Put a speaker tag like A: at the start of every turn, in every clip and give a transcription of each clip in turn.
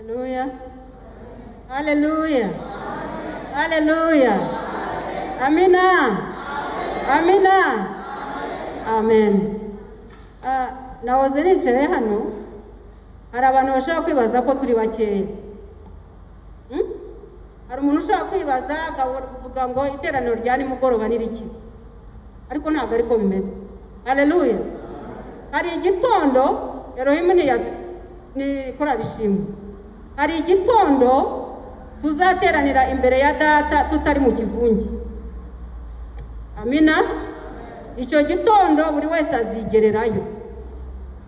A: Haleluya. Haleluya. Haleluya. Amina. Amina. Amen. Ah, nahoze nicaye hano hari abantu bashobora kwibaza ko turi bakeya Hmm? hari umuntu ushobora kwibaza akavuga ngo iteraniro rya nimugoroba ni riki ariko ntabwo ariko bimeze haleluya hari igitondo erohimu ni ni korari hari igitondo tuzateranira imbere ya data tutari mu kivunge. Amina? Icyo gitondo buri wese azigererayo.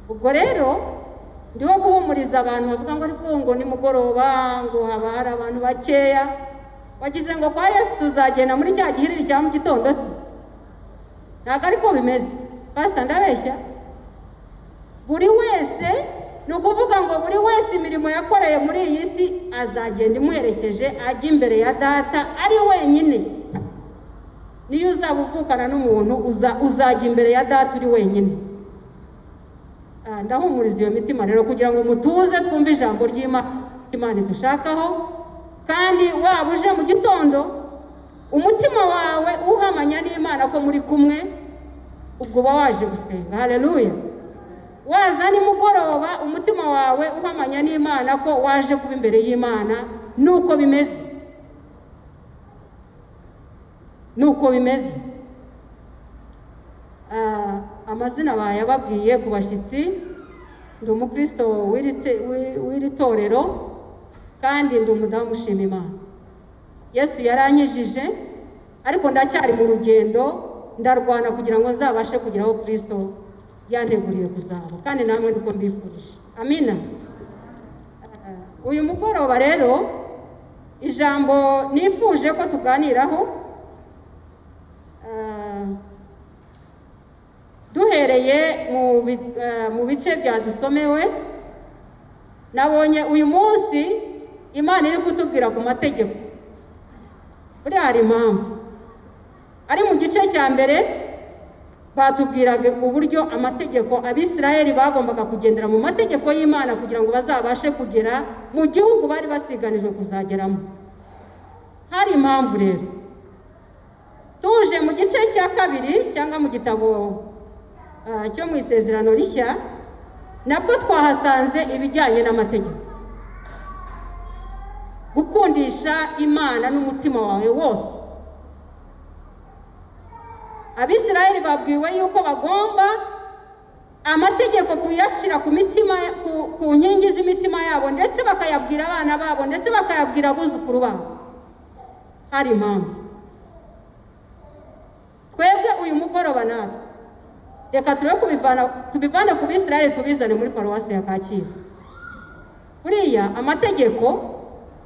A: Ubwo rero ndiho guhumuriza abantu bavuga ngo ariko ngo nimugoroba ngo haba hari abantu bakeya. Wagize ngo kwa yesu tuzagenda muri cya gihiriri cya mu gitondo se? Ntabwo ariko bimeze. Pasita ndabeshya. Buri wese ni ukuvuga ngo buri wese imirimo yakoreye muri iyi si azagenda imuherekeje ajya imbere ya data ari wenyine. Niyo uzaba uvukana n'umuntu uzajya imbere ya data uri wenyine. Ndahumuriza iyo mitima rero kugira ngo mutuze twumve ijambo ry'imana dushakaho kandi waba uje mu gitondo umutima wawe uhamanya n'imana ko muri kumwe ubwo uba waje gusenga. Hareruya waza nimugoroba umutima wawe uhamanya n'imana ko waje kuba imbere y'imana. Nuko bimeze. Nuko bimeze. Amazina bayababwiye ku bashyitsi ndi umukristo w'iri torero kandi ndi umudamu ushima imana. Yesu yaranyijije ariko ndacyari mu rugendo ndarwana kugira ngo nzabashe kugera aho kirisito yanteguriye kuzaba. Kandi namwe niko mbifurije. Amina. Uyu mugoroba rero ijambo nifuje ko tuganiraho. Duhereye mu bice byadusomewe nabonye uyu munsi imana iri kutubwira ku mategeko. Buriya hari impamvu. Ari mu gice cya mbere batubwiraga uburyo amategeko abisirayeli bagombaga kugendera mu mategeko y'imana kugira ngo bazabashe kugera mu gihugu bari basiganijwe kuzageramo. Hari impamvu rero. Tuje mu gice cya kabiri cyangwa mu gitabo cyo mu isezerano rishya nabwo twahasanze ibijyanye n'amategeko. Gukundisha imana n'umutima wawe wose. Abisirayeli babwiwe yuko bagomba amategeko kuyashyira ku mitima ku nkingi z'imitima yabo ndetse bakayabwira abana babo ndetse bakayabwira abuzukuru babo. Hari impamvu. Twebwe uyu mugoroba natwe. Reka turebe kubivana tubivane ku bisirayeli tubizane muri paruwasi ya kacyiru. Buriya amategeko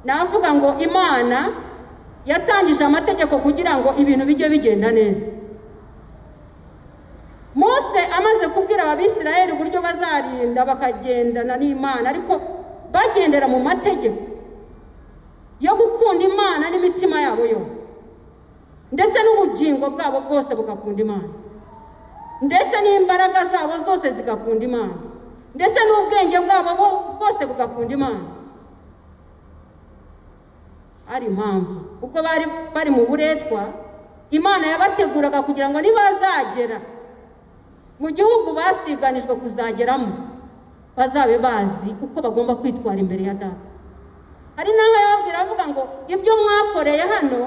A: navuga ngo imana yatangije amategeko kugira ngo ibintu bijye bigenda neza. Kubwira ababisirayeli uburyo bazarinda bakagendana n'imana. Ariko bagendera mu mategeko yo gukunda imana n'imitima yabo yose. Ndetse n'ubugingo bwabo bwose bugakunda imana. Ndetse n'imbaraga zabo zose zigakunda imana. Ndetse n'ubwenge bwabo bwose bugakunda imana. Ari impamvu. Ubwo bari bari mu buretwa imana yabateguraga kugira ngo nibazagera mu gihugu basiganijwe kuzageramo bazabe bazi uko bagomba kwitwara imbere ya data. Hari n'aho yababwira avuga ngo ibyo mwakoreye hano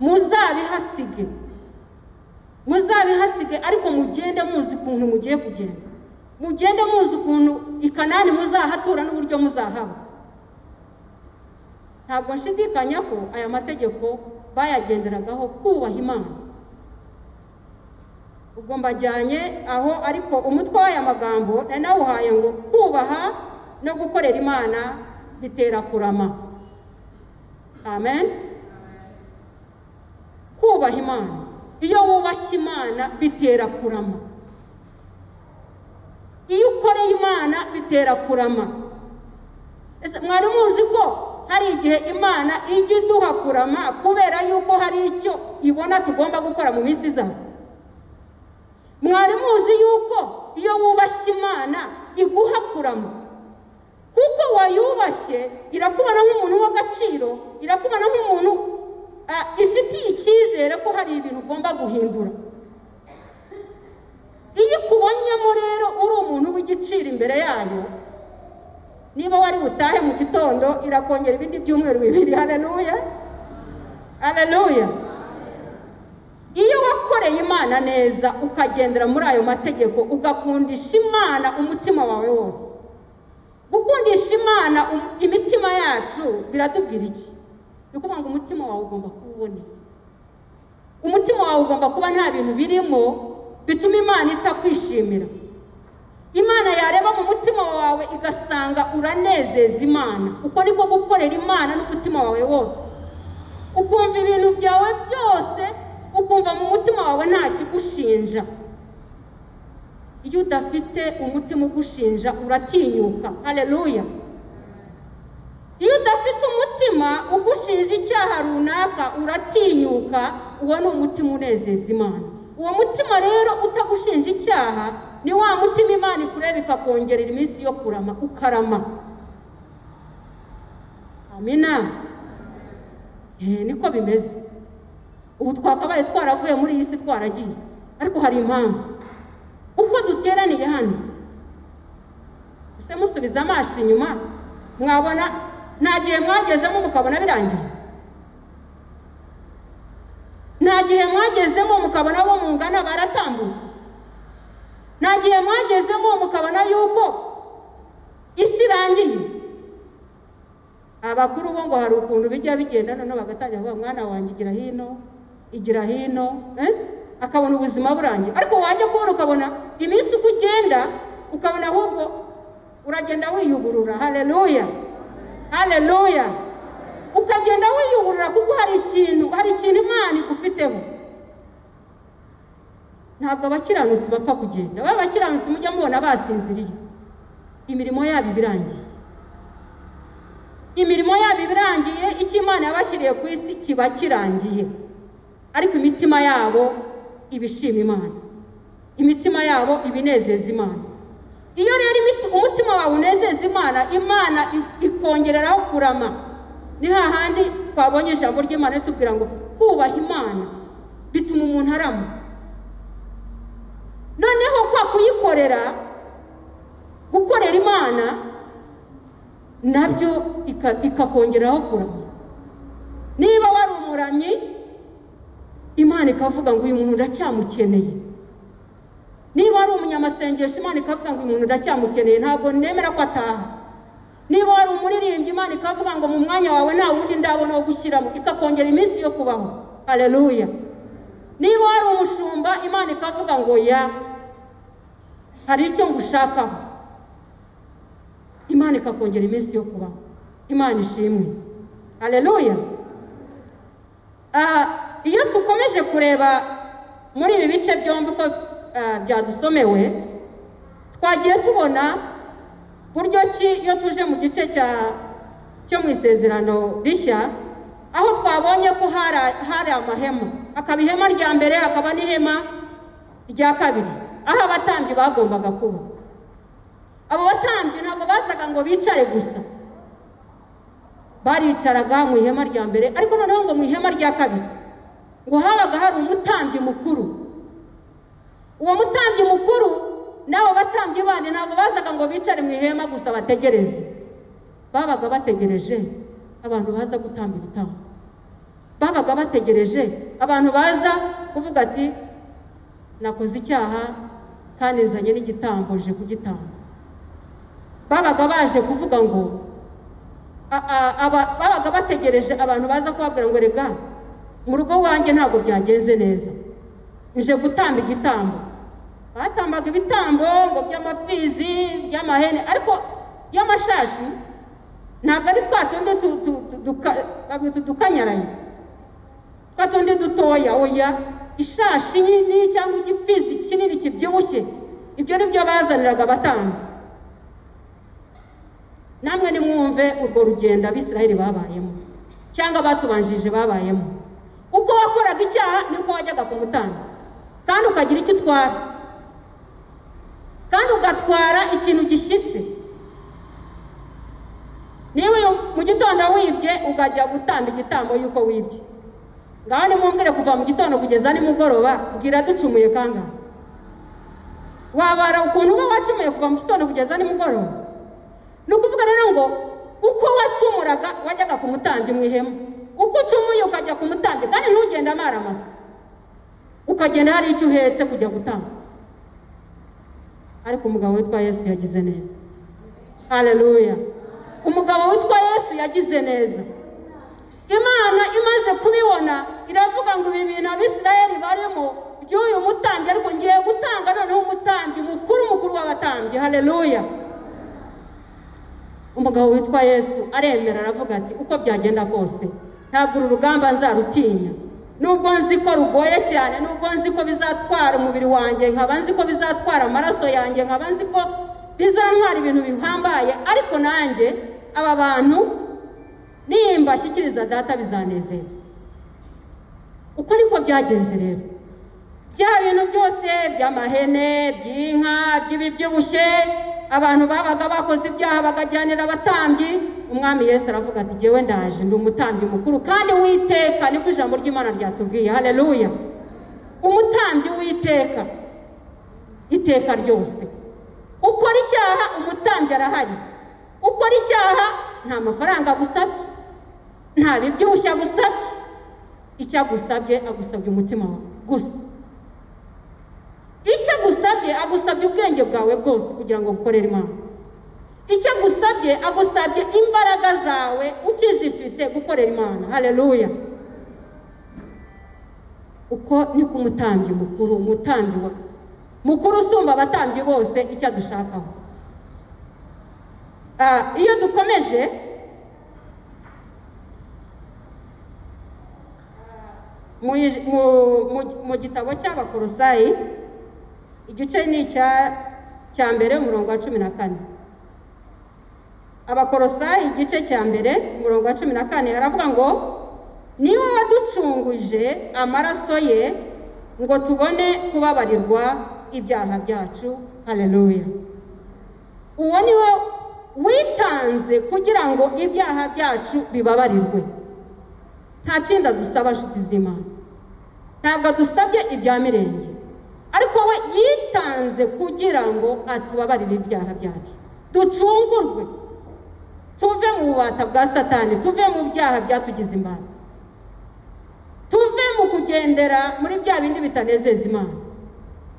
A: muzabihasige muzabihasige ariko mugende muzi ukuntu mugiye kugenda. Mugende muzi ukuntu i kanani muzahatura n'uburyo muzahaba. Ntabwo nshidikanya ko aya mategeko bayagenderagaho kubaha imana. Ubwo mbajyanye aho ariko umutwe w'aya magambo nari ngo kubaha no gukorera imana bitera kurama. Amen. Kubaha imana. Iyo wubashye imana bitera kurama. Iyo ukoreye imana bitera kurama. Mwari muzi ko hari igihe imana ijya iduha kurama kubera yuko hari icyo ibona tugomba gukora mu minsi izaza? Mwari muzi yuko iyo wubashye imana iguha kurama kuko wayubashye irakubona nk'umuntu w'agaciro irakubona nk'umuntu ifitiye icyizere ko hari ibintu ugomba guhindura. Iyo ikubonyemo rero uri umuntu w'igiciro imbere yayo niba wari butahe mu gitondo irakongera ibindi byumweru bibiri. Haleluya haleluya iyo wakoreye imana neza ukagendera muri ayo mategeko ugakundisha imana umutima wawe wose. Gukundisha imana um- imitima yacu biratubwira iki? Ni ukuvuga ngo umutima wawe ugomba kuba uboneye umutima wawe ugomba kuba nta bintu birimo bituma imana itakwishimira. Imana yareba mu mutima wawe igasanga uranezeza imana. Uko niko gukorera imana n'umutima wawe wose. Ukumva ibintu byawe byose ukumva mu mutima wawe nta kigushinja. Iyo udafite umutima ugushinja uratinyuka. Haleluya iyo udafite umutima ugushinja icyaha runaka uratinyuka uwo ni umutima unezeza imana. Uwo mutima rero utagushinja icyaha ni wa mutima imana ikureba ikakongerera iminsi yo kurama ukarama. Amina. Niko bimeze. Ubu twakabaye twaravuye muri iyi si twaragiye. Ariko hari impamvu. Uko duteraniye hano? Musubiza amaso inyuma? Mwabona nta gihe mwagezemo mukabona birangiye? Nta gihe mwagezemo mukabona abo mungana baratambutse? Nta gihe mwagezemo mukabona yuko isi irangiye? Abakuru bo ngo hari ukuntu bijya bigenda noneho bagatangira kuvuga mwana wanjye igira hino. Igira hino eh? akabona ubuzima burangiye. Ariko wajya kubona ukabona iminsi uko ugenda ukabona ahubwo uragenda wiyuburura. Haleluya haleluya ukagenda wiyuburura kuko hari ikintu hari ikintu imana igufiteho. Ntabwo abakiranutsi bapfa kugenda. Baba abakiranutsi mujya mubona basinziriye. Imirimo yabo iba irangiye imirimo yabo iba irangiye icyo imana yabashyiriye ku isi kiba kirangiye ariko imitima yabo iba ishima imana. Imitima yabo iba inezeza imana. Iyo rero umutima wawe unezeza imana imana ikongereraho kurama. Ni hahandi twabonye ijambo ry'imana ritubwira ngo kubaha imana bituma umuntu arama. Noneho kwa kuyikorera gukorera imana na byo ika- ikakongeraho kurama. Niba wari umuramyi imana ikavuga ngo uyu muntu ndacyamukeneye. Niba wari umunyamasengesho imana ikavuga ngo uyu muntu ndacyamukeneye. Ntabwo nemera ko ataha. Niba wari umuririmbyi imana ikavuga ngo mu mwanya wawe nta wundi ndabona wo gushyiramo. Ikakongera iminsi yo kubaho. Haleluya niba wari umushumba imana ikavuga ngo ya. Hari icyo ngushakaho. Imana ikakongera iminsi yo kubaho. Imana ishimwe. Haleluya Ah, iyo dukomeje kureba muri ibi bice byombi uko ah, byadusomewe twagiye tubona buryo ki iyo tuje mu gice cyo mu isezerano rishya aho twabonye ko hari amahema. Hakaba ihema rya mbere hakaba n'ihema rya kabiri. Aho abatambyi bagombaga kuba. Abo batambyi ntabwo bazaga ngo bicare gusa. Baricaraga mu ihema rya mbere ariko noneho ngo mu ihema rya kabiri. Ngo habaga hari umutambyi mukuru. Uwo mutambyi mukuru n'abo batambyi bandi ntabwo bazaga ngo bicare mu ihema gusa bategereze. Babaga bategereje abantu baza gutamba ibitambo. Babaga bategereje abantu baza kuvuga ati nakoze icyaha kandi nzanye n'igitambo nje kugitamba. Babaga baje kuvuga ngo babaga bategereje abantu baza kubabwira ngo rega mu rugo wanjye ntabwo byagenze neza. Nje gutamba igitambo. Batambaga ibitambo ngo by'amapfizi by'amahene ariko y'amashashi ntabwo ari twa tundi tu- tu- tu- duka- babita udukanyaraye twa tundi dutoya. Oya ishashi nini cyangwa igipfizi kinini kibyibushye. Ibyo ni byo bazaniraga abatambyi. Namwe nimwumve urwo rugendo abisiraheli babayemo cyangwa abatubanjirije babayemo. Uko wakoraga icyaha niko wajyaga ku mutambyi kandi ukagira icyo utwara. Kandi ugatwara ikintu gishyitse. Niba mu gitondo wibye ukajya gutamba igitambo y'uko wibye. Ngaho nimumbwire kuva mu gitondo kugeza nimugoroba bwira ducumuye kangahe wabara ukuntu uba wacumuye kuva mu gitondo kugeza nimugoroba. Ni ukuvuga rero ngo uko wacumuraga wajyaga ku mutambyi mu ihema. Uko ucumuye ukajya ku kandi ntugende amaramasa ukagenda hari icyo uhetse kujya gutanga ariko umugabo witwa yesu yagize neza. Hareruya umugabo witwa yesu yagize neza. Imana imaze kubibona iravuga ngo ibi bintu abisirayeli barimo by'uyu mutambyi ariko ngiye gutanga noneho umutambyi mukuru mukuru w'abatambyi. Hareruya umugabo witwa yesu aremera aravuga ati uko byagenda kose ntabwo uru rugamba nzarutinya. Nubwo nzi ko rugoye cyane nubwo nzi ko bizatwara umubiri wanjye nkaba nzi ko bizatwara amaraso yanjye nkaba nzi ko bizantwara ibintu bihambaye ariko nanjye aba bantu nimba ashyikiriza data bizanezeza uko niko byagenze rero. Bya bintu byose by'amahene by'inka by'ibibyibushye abantu babaga bakoze ibyaha bakajyanira abatambyi. Umwami Yesu aravuga ati jyewe ndaje ndi umutambyi mukuru kandi witeka niko ijambo ry'imana ryatubwiye. Hareruya umutambyi witeka iteka ryose. Ukora icyaha umutambyi arahari. Ukora icyaha nta mafaranga agusabye. Nta bibyibushye agusabye. Icyo agusabye agusabye umutima wawe. Gusa. Agusabye agusabye ubwenge bwawe bwose kugira ngo bukorere imana icyo agusabye agusabye imbaraga zawe ukizifite gukorera imana. Hareruya uko niko umutambyi mukuru umutambyi mukuru usumba abatambyi bose icyo adushakaho. Iyo dukomeje mu gitabo cy'abakorosayi igice ni icya mbere umurongo wa cumi na kane. Abakorosayi igice cya mbere umurongo wa cumi na kane haravuga ngo niba waducunguje amaraso ye ngo tubone kubabarirwa ibyaha byacu. Hareruya uwo ni we witanze kugira ngo ibyaha byacu bibabarirwe. Nta kindi adusaba z'imana ntabwo adusabye ibya mirenge. Ariko we yitanze kugira ngo atubabarire ibyaha byacu. Ducungurwe. Tuve mu bubata bwa satani tuve mu byaha byatugize imana. Tuve mu kugendera muri bya bindi bitanezeza imana.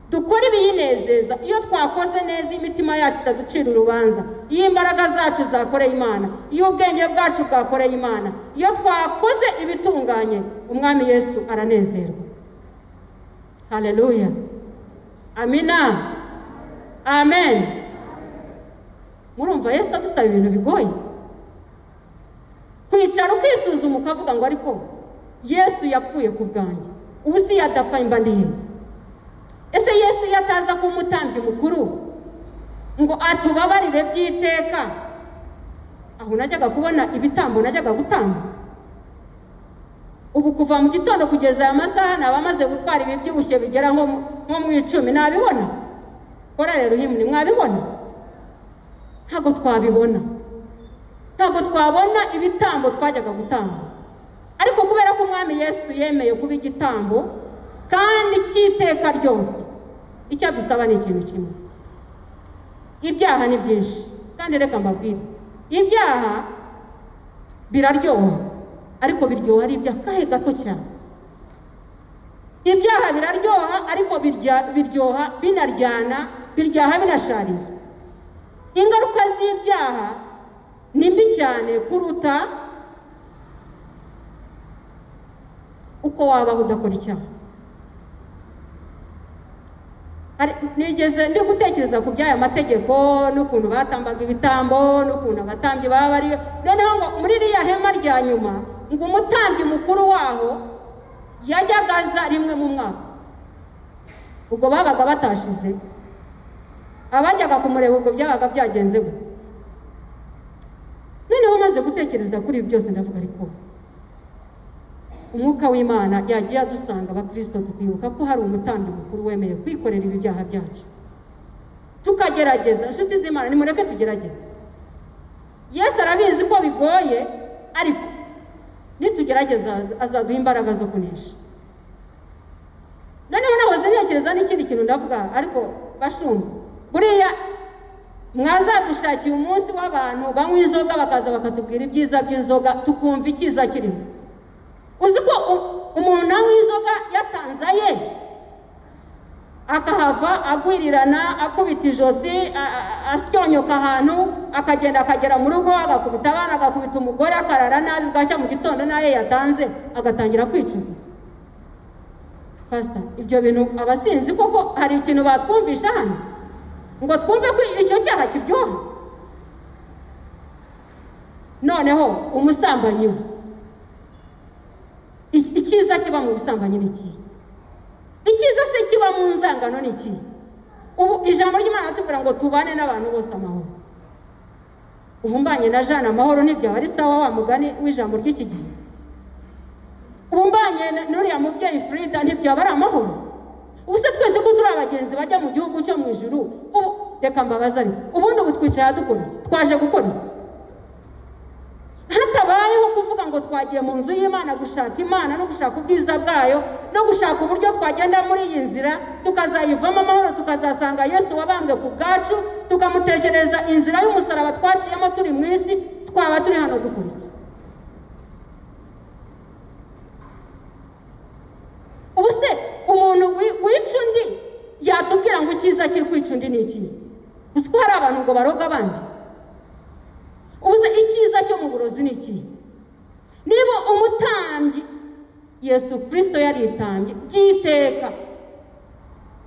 A: Dukore ibiyinezeza. Iyo twakoze neza imitima yacu itaducira urubanza. Iyo imbaraga zacu zakoreye imana. Iyo ubwenge bwacu bwakoreye imana. Iyo twakoze ibitunganye umwami yesu aranezerwa. Hareruya amina. Amen. Murumva yesu adusaba ibintu bigoye. Kwicara ukisuzuma ukavuga ngo ariko yesu yapfuye ku bwanjye. Ubu si yadapfa mba ndihe? Ese yesu iyo ataza kuba umutambyi mukuru ngo atubabarire by'iteka. Aho najyaga kubona ibitambo najyaga gutanga ubu kuva mu gitondo kugeza aya masaha naba amaze gutwara ibibyibushye bigera nko mu icumi nabibona? Kora rero himwe mwabibona? Ntabwo twabibona. Ntabwo twabona ibitambo twajyaga gutanga ariko kubera ko umwami yesu yemeye kuba igitambo kandi cy'iteka ryose icyo adusaba ni ikintu kimwe. Ibyaha ni byinshi kandi reka mbabwire. Ibyaha biraryoha. Ariko biryoha ari iby'akahe gato cyane? Ibyaha biraryoha ariko biryoha binaryana biryaha binasharira ingaruka z'ibyaha ni mbi cyane kuruta uko wabaho udakora icyaha. Nigeze ndi gutekereza ku by'aya mategeko n'ukuntu batambaga ibitambo n'ukuntu abatambyi baba bari noneho ngo muri iriya hema rya nyuma ngo umutambyi mukuru waho yajyaga aza rimwe mu mwaka. Ubwo babaga batashize. Abajyaga kumureba ubwo byabaga byagenze gute? Noneho maze gutekereza kuri ibi byose ndavuga ariko umwuka w'imana yagiye adusanga abakirisito tukibuka ko hari umutambyi mukuru wemeye kwikorera ibi byaha byacu. Tukagerageza inshuti z'imana nimureke tugerageze. Yesu arabizi ko bigoye ariko nitugerageza azaduha imbaraga zo kunesha. Noneho nahoze ntekereza n'ikindi kintu ndavuga ariko bashumba. Buriya mwazadushakiye umunsi w'abantu banywa inzoga bakaza bakatubwira ibyiza by'inzoga tukumva icyiza kirimo. Uzi ko umuntu nanywa inzoga yatanze aye? Akahava agwirirana akubita ijosi asyonyoka ahantu akagenda akagera mu rugo agakubita abana agakubita umugore akarara nabi bwacya mu gitondo n'ayo yatanze agatangira kwicuza. Pasita ibyo bintu abasinzi koko hari ikintu batwumvisha hano. Ngo twumve ko icyo cyaha kiryoha. Noneho umusambanyi we. Icyiza kiba mu busambanyi ni ikihe icyiza se kiba mu nzangano ni ikihe ubu ijambo ry'imana ratubwira ngo tubane n'abantu bose amahoro. Ubu mbanye na jane amahoro ntibyaba ari sawa wa mugani w'ijambo ry'iki gihe? Ubu mbanye n'uriya mubyeyi frida ntibyaba ari amahoro? Ubu se twese ko turi abagenzi bajya mu gihugu cyo mu ijuru? Ubu reka mbabaze ariko ubundi ubu twicaye dukora iki? Twaje gukora iki? Kuvuga ngo twagiye mu nzu y'imana gushaka imana no gushaka ubwiza bwayo no gushaka uburyo twagenda muri iyi nzira tukazayivamo amahoro tukazasanga yesu wabambwe ku bwacu tukamutekereza inzira y'umusaraba twaciyemo turi mu isi twaba turi hano dukora iki ubu se umuntu wica undi yatubwira ngo icyiza kiri kwica undi ni iki? Uzi ko hari abantu ngo baroga abandi ubu se icyiza cyo mu burozi ni iki niba umutambyi yesu kirisito yaritambye byiteka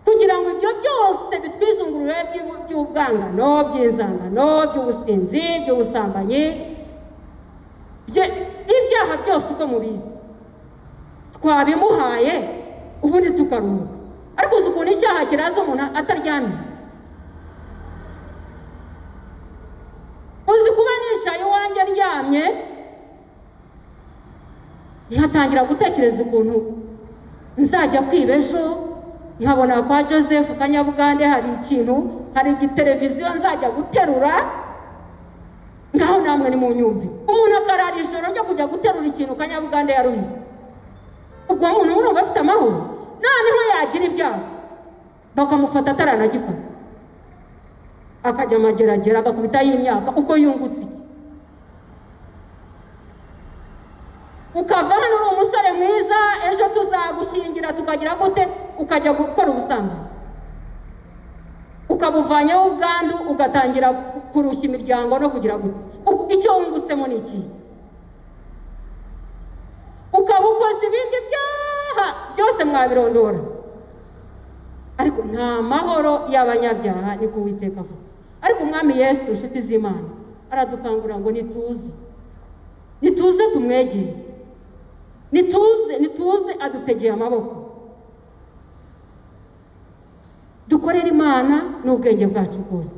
A: kugira ngo ibyo byose bitwizungurure by'ubwangano by'inzangano by'ubusinzi by'ubusambanyi ibyaha byose uko mubizi twabimuhaye ubundi tukaruhuka. Ariko uzi ukuntu icyaha kiraza umuntu ataryamye? Uzi kuba nicaye iwanjye aryamye? Nkatangira gutekereza ukuntu nzajya kwiba ejo. Nkabona kwa joseph kanyabugande hari ikintu hari igiteleviziyo nzajya guterura. Ngaho namwe ni mu nyumvi umuntu akarara ijoro ryo kujya guterura ikintu kanyabugande yaruhiye ubwo muntu murumva afite amahoro. Noneho yagira ibyaha bakamufata ataranagifata akajya amageragere agakubitaho imyaka. Uko yungutse. Iki ukava hano uri umusore mwiza ejo tuzagushyingira tukagira gute? Ukajya gukora ubusambanyi ukabuvanyaho ubwandu ugatangira kurushya imiryango no kugira gute. Icyo wungutsemo ni iki? Ukaba ukoze ibindi byaha byose mwabirondora. Ariko nta mahoro y'abanyabyaha niko uwiteka avuga. Ariko umwami yesu inshuti z'imana aradukangurira ngo nituze. Nituze tumwegere. Nituze nituze adutegeye amaboko. Dukorere imana n'ubwenge bwacu bwose.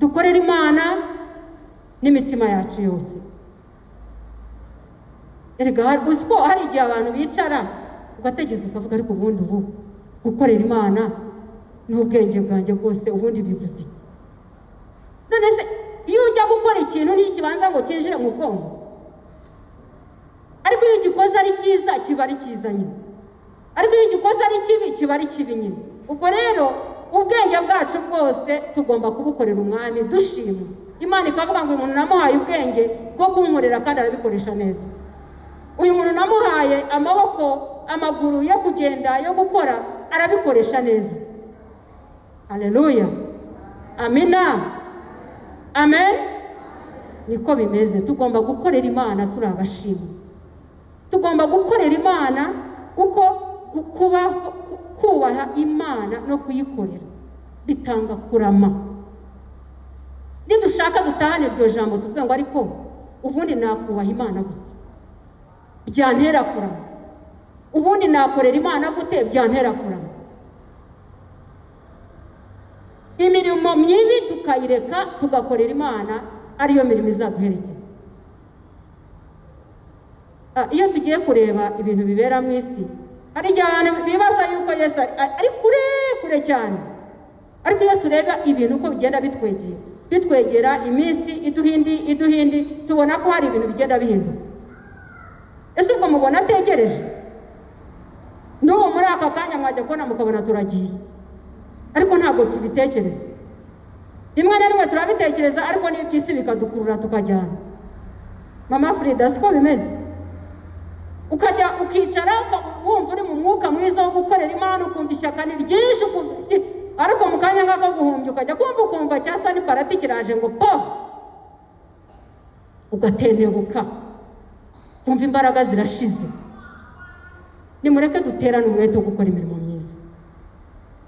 A: Dukorere imana n'imitima yacu yose. Erega uzi ko hari igihe abantu bicara ugategereza ukavuga ariko ubundi ubu gukorera imana n'ubwenge bwanjye bwose ubundi bivuze. None se iyo ujya gukora ikintu ntikibanza ngo cyinjire mu bwonko ariko iyo ugikoze ari cyiza kiba ari cyiza nyine. Ariko iyo ugikoze ari kibi kiba ari kibi nyine. Ubwo rero ubwenge bwacu bwose tugomba kubukorera umwami dushima. Imana ikavuga ngo uyu muntu namuhaye ubwenge bwo kunkorera kandi arabikoresha neza. Uyu muntu namuhaye amaboko amaguru yo kugenda yo gukora arabikoresha neza. Aleluya amina amen. Niko bimeze. Tugomba gukorera imana turi abashima tugomba gukorera imana kuko kubaha imana no kuyikorera bitanga kurama. Nidushaka dutahane iryo jambo tuvuga ngo ariko ubundi nakubaha imana gute? Byantera kurama. Ubundi nakorera imana gute? Byantera kurama. Imirimo mibi tukayireka tugakorera imana ariyo mirimo izaduherekeza. Iyo tugiye kureba ibintu bibera mu isi hari igihe abantu bibaza yuko yesu ari kure kure cyane ariko iyo tureba ibintu uko bigenda bitwegera bitwegera iminsi iduha indi iduha indi tubona ko hari ibintu bigenda bihinduka ese ubwo mubona ategereje n'ubu muri aka kanya mwajya kubona mukabona turagiye ariko ntabwo tubitekereza rimwe na rimwe turabitekereza ariko n'iby'isi bikadukurura tukajyana mama frida siko bimeze ukajya ukicara wumva uri mu mwuka mwiza wo gukorera imana ukumva ishyaka ni ryinshi ariko mu kanya nk'ako guhumbya ukajya kumva ukumva cyasa n'iparati kiraje ngo po ugatentebuka kumva imbaraga zirashize. Nimureke duterane umwete wo gukora imirimo myiza.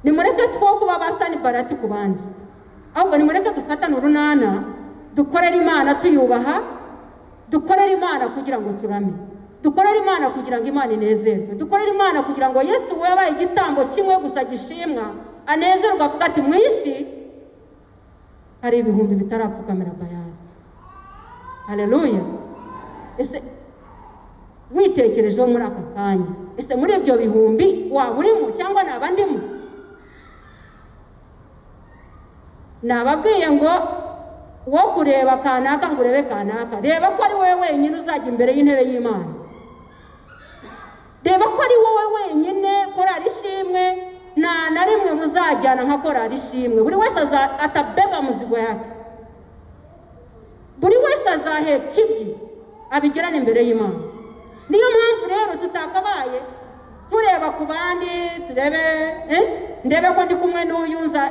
A: Nimureke two kuba basa n'iparati ku bandi. Ahubwo nimureke dufatane urunana dukorere imana tuyubaha dukorere imana kugira ngo turame. Dukorere imana kugira ngo imana inezerwe. Dukorere imana kugira ngo yesu we yabaye igitambo kimwe gusa gishimwa anezerwa avuga ati mu isi hari ibihumbi bitarapfukamira bayani hareruya ese witekerejeho muri aka kanya? Ese muri ibyo bihumbi waba urimo cyangwa naba ndimo? Nababwiye ngo wo kureba kanaka ngo urebe kanaka. Reba ko ari wowe wenyine uzajya imbere y'intebe y'imana. Reba ko ari wowe wenyine korari ishimwe nta na rimwe muzajyana nka korari ishimwe. Buri wese atabeba muzigo yake. Buri wese azaheka ibye abigirane imbere y'imana. Niyo mpamvu rero tutakabaye tureba ku bandi turebe ndebe ko ndi kumwe n'uyuza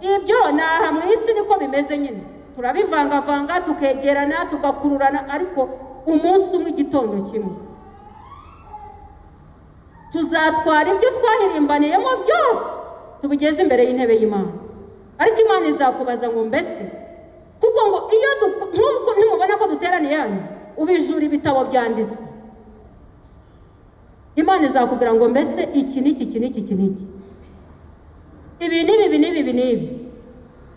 A: ibyo ni aha mu isi niko bimeze nyine. Turabivangavanga tukegerana tugakururana ariko umunsi umwe igitondo kimwe. Tuzatwara ibyo twahirimbaniyemo byose. Tubigeze imbere y'intebe y'imana. Ariko imana izakubaza ngo mbese? Kuko ngo iyo nk'uko ntimubona ko duteraniye hano ubijura ibitabo byanditswe. Imana izakubwira ngo mbese iki n'iki iki n'iki iki n'iki? Ibi n'ibi ibi n'ibi ibi n'ibi.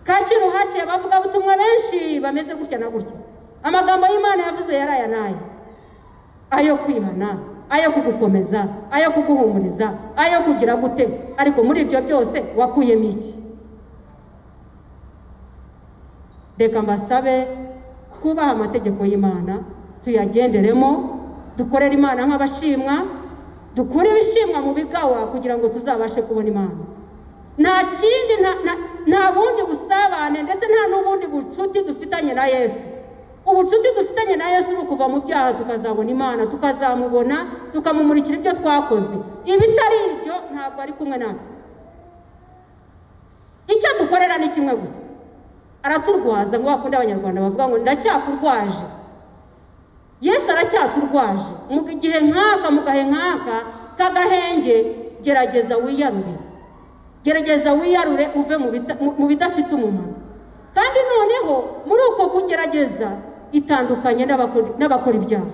A: Kacyiru haciye abavugabutumwa benshi bameze gutya na gutya. Amagambo y'imana yavuze yari aya n'aya. Ayo kwihana. Ayo kugukomeza ayo kuguhumuriza ayo kugira gute? Ariko muri ibyo byose wakuyemo iki? Reka mbasabe twubahe amategeko y'imana tuyagenderemo dukorere imana nk'abashimwa dukure ibishimwa mu bigawa kugira ngo tuzabashe kubona imana. Nta kindi nta bundi busabane ndetse nta n'ubundi bucuti dufitanye na yesu. Ubucuti dufitanye na yesu ni ukuva mu byaha tukazabona imana tukazamubona tukamumurikira ibyo twakoze. Ibitari ibyo ntabwo ari kumwe natwe icyo dukorera ni kimwe gusa. Araturwaza ngo bakunde abanyarwanda bavuga ngo ndacyakurwaje. Yesu aracyaturwaje mu gihe nk'aka mu gahe nk'aka k'agahenge gerageza wiyarure. Gerageza wiyarure uve mu bidafite umumaro. Kandi noneho muri uko kugerageza itandukanye n'abakora ibyaha.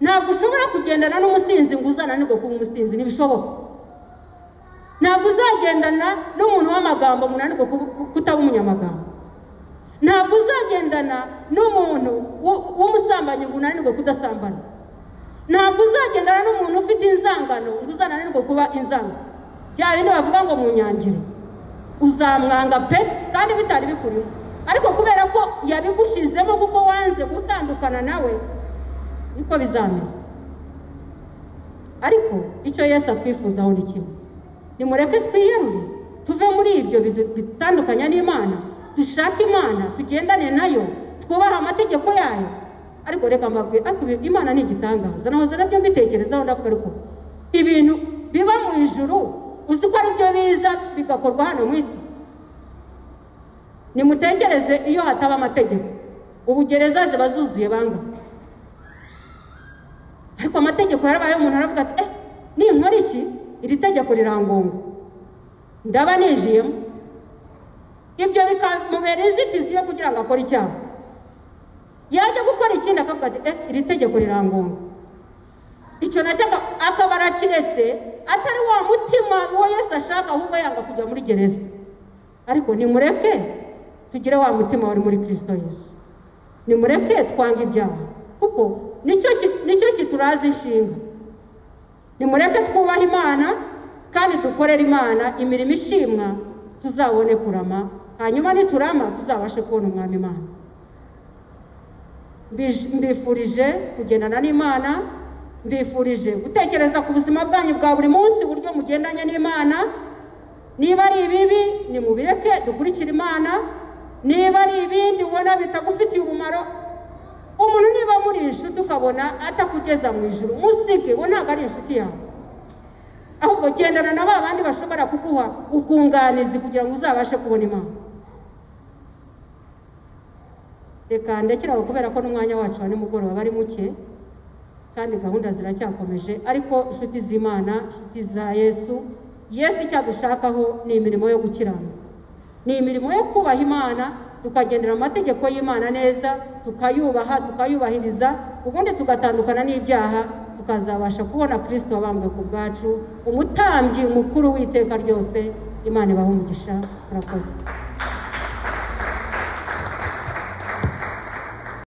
A: Ntabwo ushobora kugendana n'umusinzi ngo uzananirwe kuba umusinzi ntibishoboka. Ntabwo uzagendana n'umuntu w'amagambo munanirwe kutaba umunyamagambo. Ntabwo uzagendana n'umuntu w'umusambanyi ngo unanirwe kudasambana. Ntabwo uzagendana n'umuntu ufite inzangano ngo uzananirwe kuba inzangano bya bindi bavuga ngo mu nyangire. Uzamwanga pe kandi bitari bikurimo ariko kubera ko yabigushizemo kuko wanze gutandukana nawe niko bizamera. Ariko icyo Yesu atwifuzaho ni kimwe. Nimureke twiyarure tuve muri ibyo bitandukanya n'imana dushake imana tugendane na yo twubahe amategeko yayo. Ariko reka mbabwire ariko imana ni igitangaza. Nahoze na byo mbitekerezaho ndavuga ariko ibintu biba mu ijuru uzi ko ari byo biza bigakorwa hano mu isi. Nimutekereze iyo hataba amategeko. Ubu gereza ziba zuzuye banga ariko amategeko yarabayeho umuntu aravuga ati eh ninkora iki? Iri tegeko rirangonga ndaba ninjiyemo ibyo bikamubera inzitizi yo kugira ngo akore icyaha. Yajya gukora ikindi akavuga ati eh iri tegeko rirangonga icyo na cyo akaba arakiretse atari wa mutima uwo Yesu ashaka ahubwo yanga kujya muri gereza. Ariko nimureke. Tugire wa mutima wari muri kirisito Yesu. Nimureke twanga ibyaha. Kuko ni cyo kituraza inshinga nimureke twubahe imana kandi dukorere imana imirimo ishimwa tuzabone kurama hanyuma niturama tuzabashe kubona umwami imana. Mbifurije kugendana n'imana mbifurije gutekereza ku buzima bwanyu bwa buri munsi uburyo mugendanye n'imana. Niba ari ibibi nimubireke dukurikire imana. Niba ari ibindi ubona bitagufitiye umumaro umuntu niba muri inshuti ukabona atakugeza mu ijoro musige we ntabwo ari inshuti yawe. Ahubwo gendana na ba bandi bashobora kuguha ubwunganizi kugira ngo uzabashe kubona imana. Reka ndekere aho kubera ko n'umwanya wacu wa nimugoroba ari muke kandi gahunda ziracyakomeje ariko inshuti z'imana inshuti za yesu yesu icyo adushakaho ni imirimo yo gukiranuka. Ni imirimo yo kubaha imana tukagendera mu mategeko y'imana neza tukayubaha tukayubahiriza ubundi tugatandukana n'ibyaha tukazabasha kubona kirisito wabambwe ku bwacu umutambyi mukuru w'iteka ryose imana ibaha umugisha.